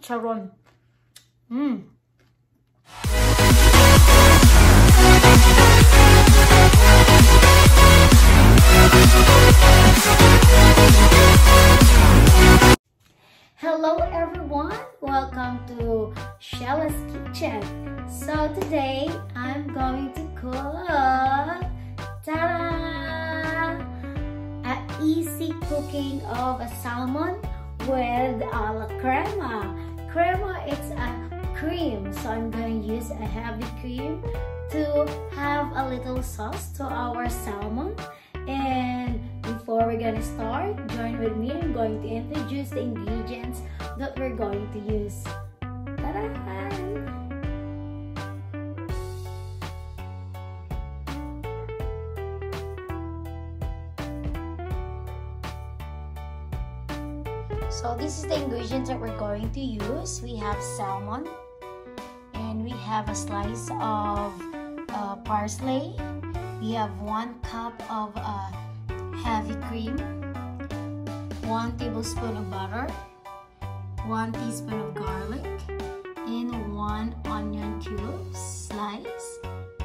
Chicharon. Mmm. Hello everyone, welcome to Sheila's Kitchen. So today I'm going to cook, ta-da! A easy cooking of a salmon with a la crema. Crema is a cream, so I'm going to use a heavy cream to have a little sauce to our salmon. And before we're gonna start, join with me. I'm going to introduce the ingredients that we're going to use. Ta-da! So this is the ingredients that we're going to use. We have salmon and we have a slice of uh, parsley. We have one cup of uh, heavy cream, one tablespoon of butter, one teaspoon of garlic, and one onion cube slice.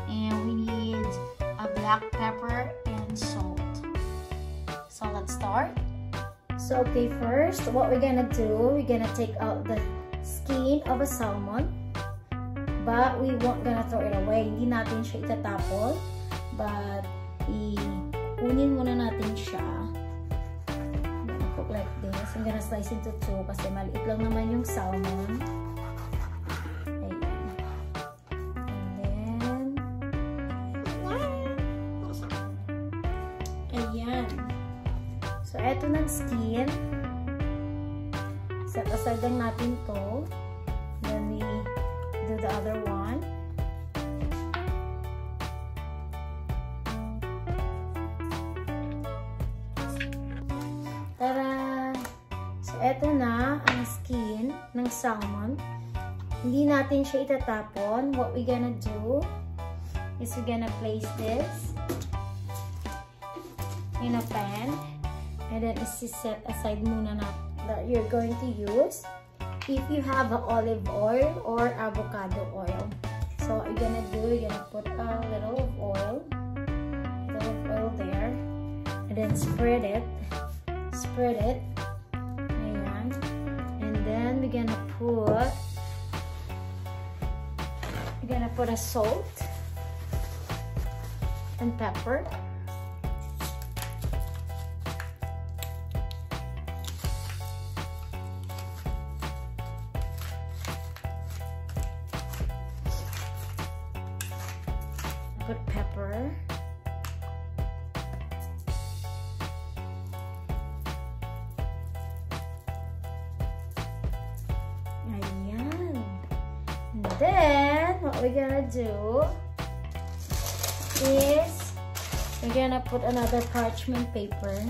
And we need a black pepper and salt. So let's start. So okay, first, what we're gonna do, we're gonna take out the skin of a salmon. But we won't gonna throw it away. Hindi natin siya itatapon. But, i-kunin muna natin siya. I'm gonna cook like this. I'm gonna slice into two kasi maliit lang naman yung salmon. Eto na ang skin ng salmon. Hindi natin siya itatapon. What we gonna do is we're gonna place this in a pan. And then, isi-set aside muna na that you're going to use if you have olive oil or avocado oil. So, what you're gonna do, you're gonna put a little of oil, a little of oil there, and then spread it, spread it, put, we're gonna put a salt and pepper, put pepper. We're gonna do is we're gonna put another parchment paper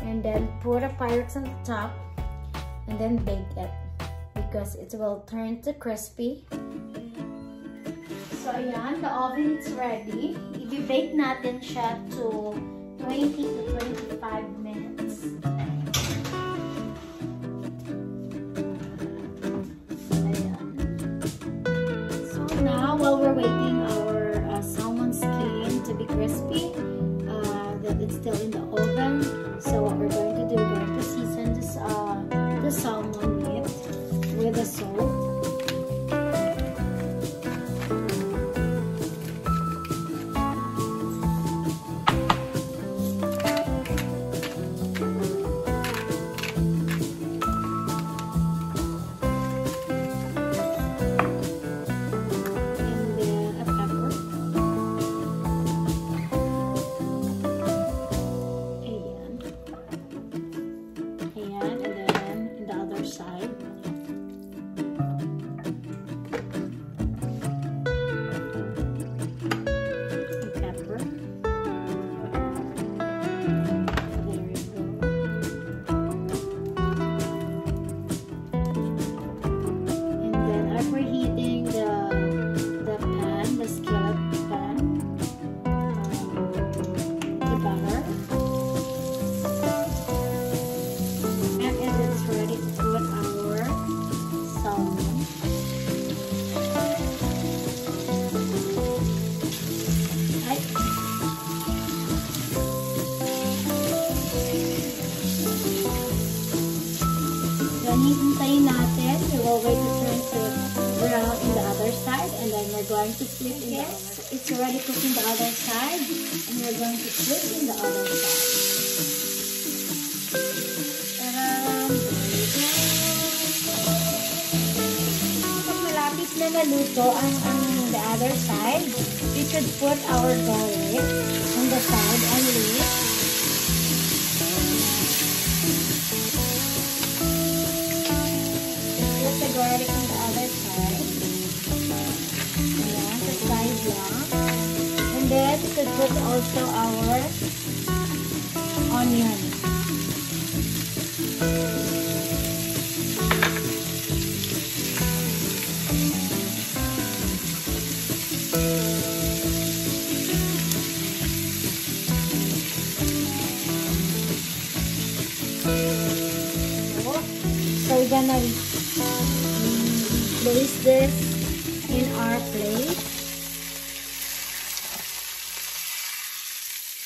and then put a Pyrex on the top and then bake it because it will turn to crispy. So, ayan, the oven is ready. If you bake natin siya to 20 to 25 minutes. Waiting then we're going to flip in the. It's already cooking the other side. And we're going to flip in the other side. Tadam! Pag malapit na naluto ang, ang the other side, we could put our garlic on the side and leave. Put the garlic on could put also our onion.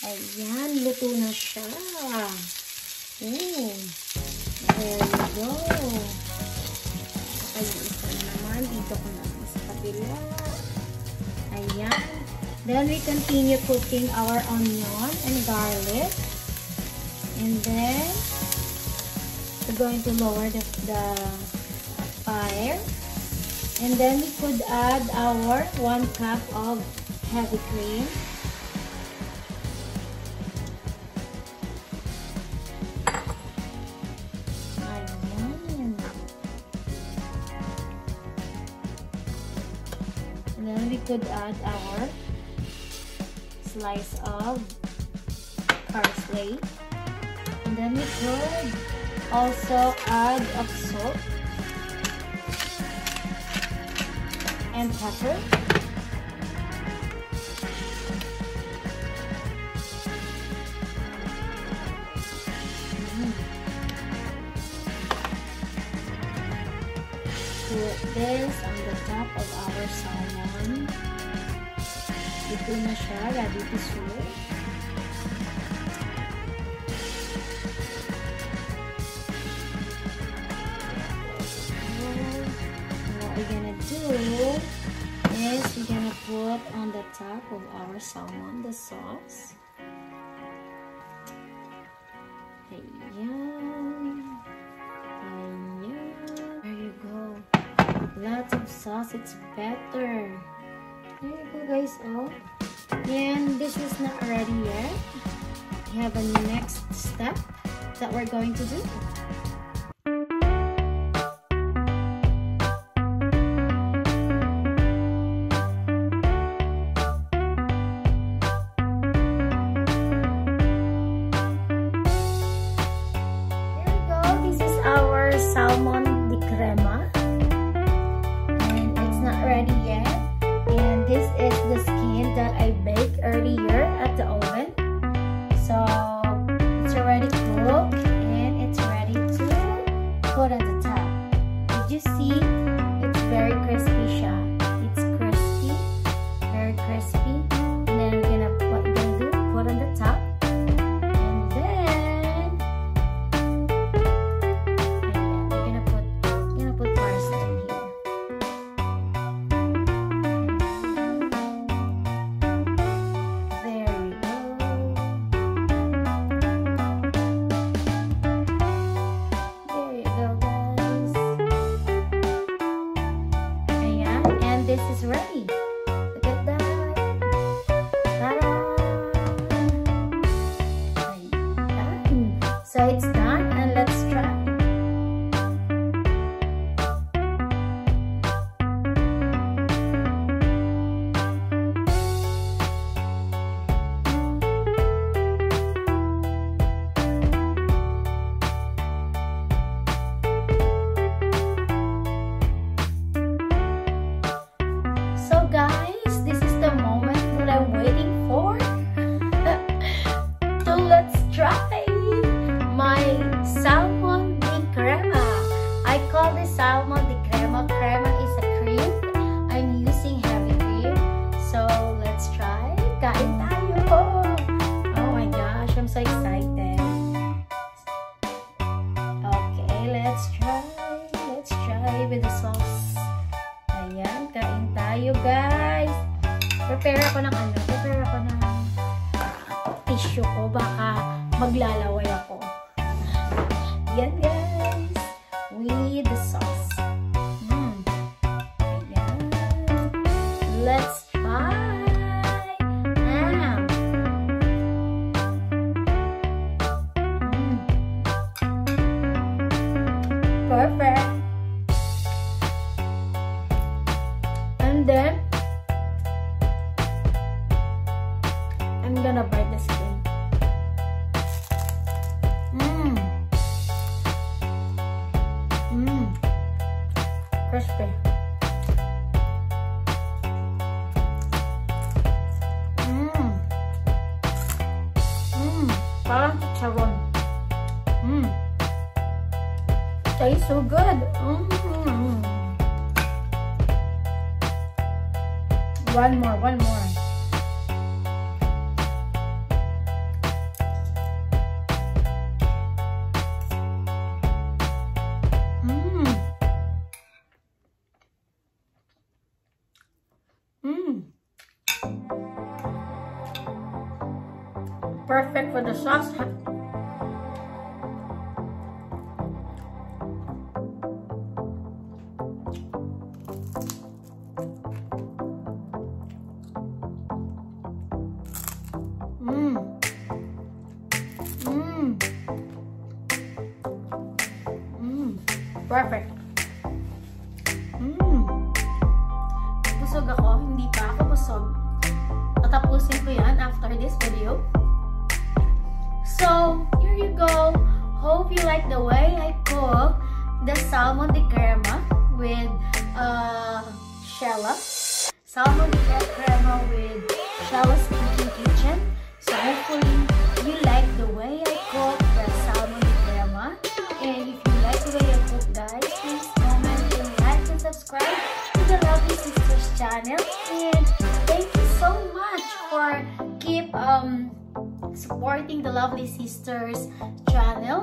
Ayan, luto na siya. Oh, there you go. Ay, isa na naman. Dito ko na sa kabila. Ayan. Then we continue cooking our onion and garlic. And then, we're going to lower the, the fire. And then we could add our one cup of heavy cream. Could add our slice of parsley. And then we could also add of salt and pepper. Mm. Put this on the top of our salmon. Ito na siya, ready to serve. what we're gonna do is we're gonna put on the top of our salmon the sauce. Ayan. Sauce, it's better. There you go guys, oh. And this is not ready yet. We have a next step that we're going to do. Ayan. la Crispy. Mmm. Mmm. Parang chicharon. Mmm. Tastes so good. Mmm. One more, one more. Perfect for the sauce. Mmm. Mmm. Mmm. Perfect. Sheila. Salmon de crema with Sheila's Cooking Kitchen. So, hopefully, you like the way I cook the salmon de crema. And if you like the way I cook, guys, please comment and like and subscribe to the Lovely Sisters channel. And thank you so much for keep um supporting the Lovely Sisters channel.